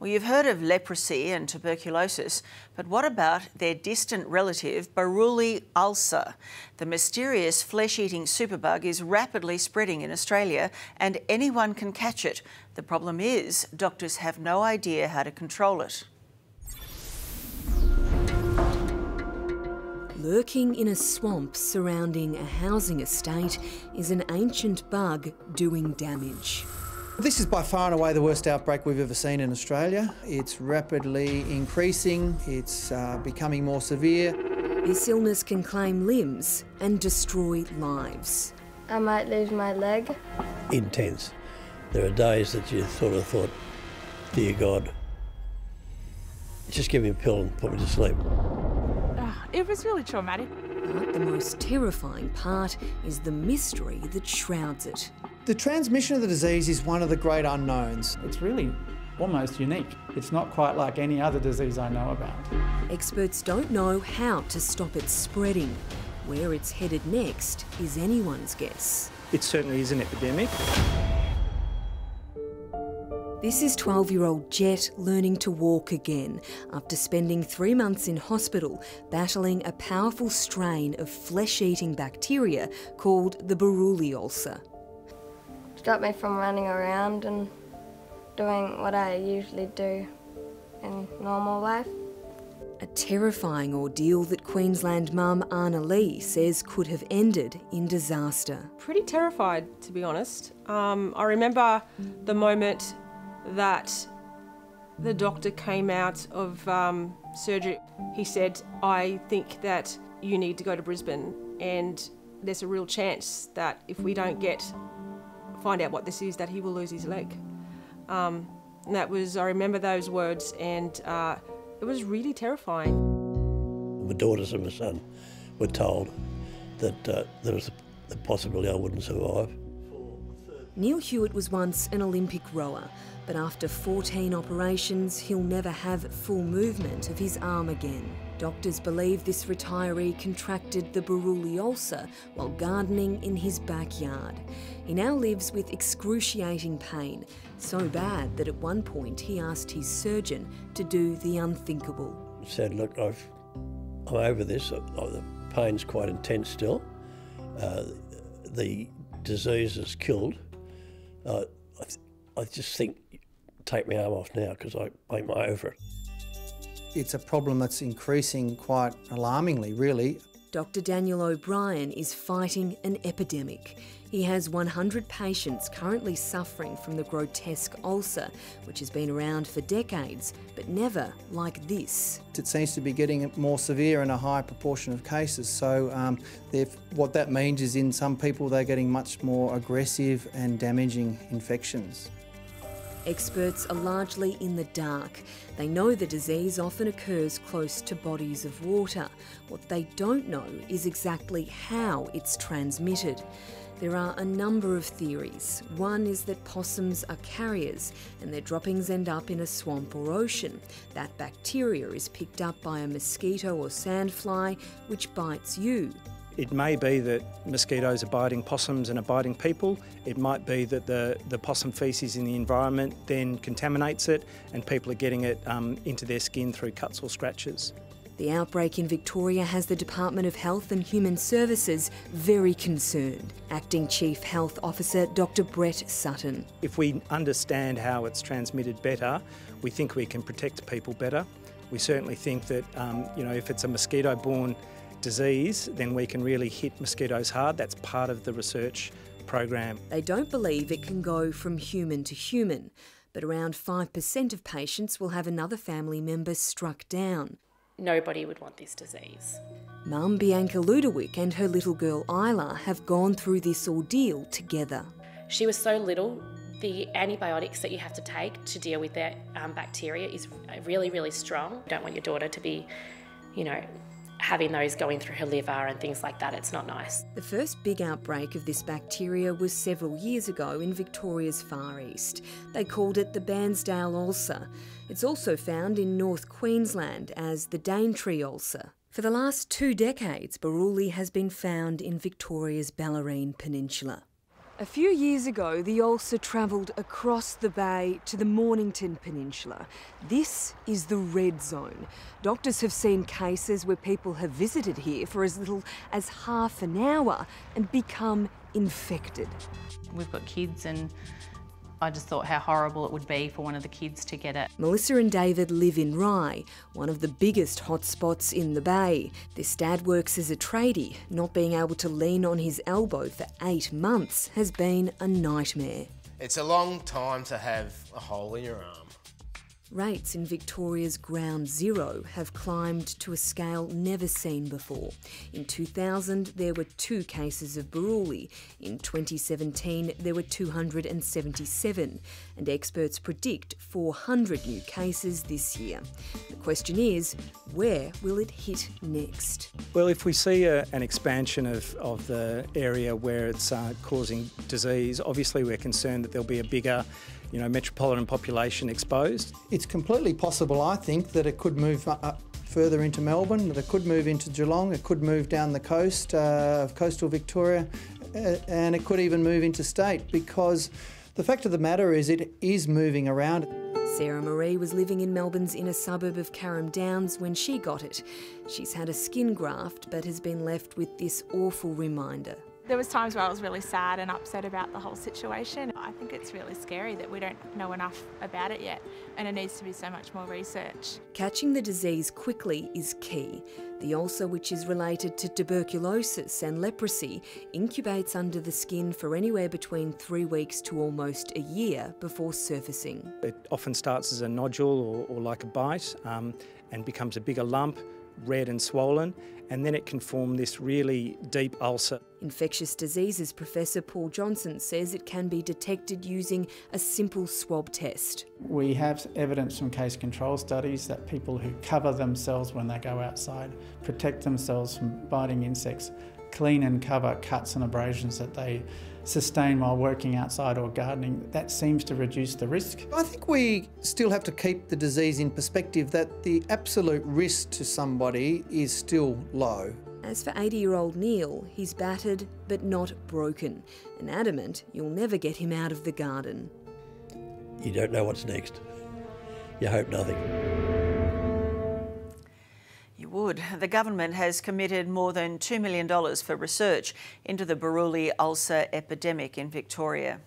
Well, you've heard of leprosy and tuberculosis, but what about their distant relative, Buruli ulcer? The mysterious flesh eating superbug is rapidly spreading in Australia and anyone can catch it. The problem is, doctors have no idea how to control it. Lurking in a swamp surrounding a housing estate is an ancient bug doing damage. This is by far and away the worst outbreak we've ever seen in Australia. It's rapidly increasing, it's uh, becoming more severe. This illness can claim limbs and destroy lives. I might lose my leg. Intense. There are days that you sort of thought, dear God, just give me a pill and put me to sleep. Ah, it was really traumatic. But the most terrifying part is the mystery that shrouds it. The transmission of the disease is one of the great unknowns. It's really almost unique. It's not quite like any other disease I know about. Experts don't know how to stop it spreading. Where it's headed next is anyone's guess. It certainly is an epidemic. This is 12 year old Jet learning to walk again after spending three months in hospital battling a powerful strain of flesh eating bacteria called the Buruli ulcer. Stop me from running around and doing what I usually do in normal life. A terrifying ordeal that Queensland mum Anna Lee says could have ended in disaster. Pretty terrified, to be honest. Um, I remember the moment that the doctor came out of um, surgery. He said, I think that you need to go to Brisbane and there's a real chance that if we don't get find out what this is, that he will lose his leg. Um, and that was, I remember those words, and uh, it was really terrifying. My daughters and my son were told that uh, there was a possibility I wouldn't survive. Neil Hewitt was once an Olympic rower, but after 14 operations, he'll never have full movement of his arm again. Doctors believe this retiree contracted the Buruli ulcer while gardening in his backyard. He now lives with excruciating pain, so bad that at one point he asked his surgeon to do the unthinkable. He said, look, I've, I'm over this. Uh, the pain's quite intense still. Uh, the disease has killed. Uh, I, I just think take my arm off now because I ain't my over it. It's a problem that's increasing quite alarmingly, really. Dr. Daniel O'Brien is fighting an epidemic. He has 100 patients currently suffering from the grotesque ulcer, which has been around for decades, but never like this. It seems to be getting more severe in a higher proportion of cases. So, um, what that means is in some people they're getting much more aggressive and damaging infections. Experts are largely in the dark. They know the disease often occurs close to bodies of water. What they don't know is exactly how it's transmitted. There are a number of theories. One is that possums are carriers and their droppings end up in a swamp or ocean. That bacteria is picked up by a mosquito or sandfly, which bites you. It may be that mosquitoes are biting possums and are biting people. It might be that the, the possum feces in the environment then contaminates it and people are getting it um, into their skin through cuts or scratches. The outbreak in Victoria has the Department of Health and Human Services very concerned. Acting Chief Health Officer Dr Brett Sutton. If we understand how it's transmitted better, we think we can protect people better. We certainly think that um, you know if it's a mosquito-borne disease, then we can really hit mosquitoes hard. That's part of the research program. They don't believe it can go from human to human, but around 5% of patients will have another family member struck down. Nobody would want this disease. Mum Bianca Ludowick and her little girl Isla have gone through this ordeal together. She was so little, the antibiotics that you have to take to deal with that um, bacteria is really, really strong. You don't want your daughter to be, you know, having those going through her liver and things like that. It's not nice. The first big outbreak of this bacteria was several years ago in Victoria's Far East. They called it the Bairnsdale ulcer. It's also found in North Queensland as the Daintree ulcer. For the last two decades, Buruli has been found in Victoria's Bellarine Peninsula. A few years ago, the ulcer travelled across the bay to the Mornington Peninsula. This is the red zone. Doctors have seen cases where people have visited here for as little as half an hour and become infected. We've got kids and I just thought how horrible it would be for one of the kids to get it. Melissa and David live in Rye, one of the biggest hotspots in the bay. This dad works as a tradie. Not being able to lean on his elbow for eight months has been a nightmare. It's a long time to have a hole in your arm. Rates in Victoria's ground zero have climbed to a scale never seen before. In 2000, there were two cases of Buruli. In 2017, there were 277, and experts predict 400 new cases this year. The question is, where will it hit next? Well, if we see a, an expansion of, of the area where it's uh, causing disease, obviously we're concerned that there'll be a bigger you know, metropolitan population exposed. It's completely possible, I think, that it could move up further into Melbourne, that it could move into Geelong, it could move down the coast uh, of coastal Victoria, uh, and it could even move into state because the fact of the matter is it is moving around. Sarah Marie was living in Melbourne's inner suburb of Carrum Downs when she got it. She's had a skin graft but has been left with this awful reminder. There was times where I was really sad and upset about the whole situation. I think it's really scary that we don't know enough about it yet and it needs to be so much more research. Catching the disease quickly is key. The ulcer, which is related to tuberculosis and leprosy, incubates under the skin for anywhere between three weeks to almost a year before surfacing. It often starts as a nodule or, or like a bite um, and becomes a bigger lump red and swollen, and then it can form this really deep ulcer. Infectious diseases Professor Paul Johnson says it can be detected using a simple swab test. We have evidence from case control studies that people who cover themselves when they go outside, protect themselves from biting insects, clean and cover cuts and abrasions that they sustain while working outside or gardening, that seems to reduce the risk. I think we still have to keep the disease in perspective that the absolute risk to somebody is still low. As for 80 year old Neil, he's battered but not broken, and adamant you'll never get him out of the garden. You don't know what's next. You hope nothing. The government has committed more than $2 million for research into the Buruli ulcer epidemic in Victoria.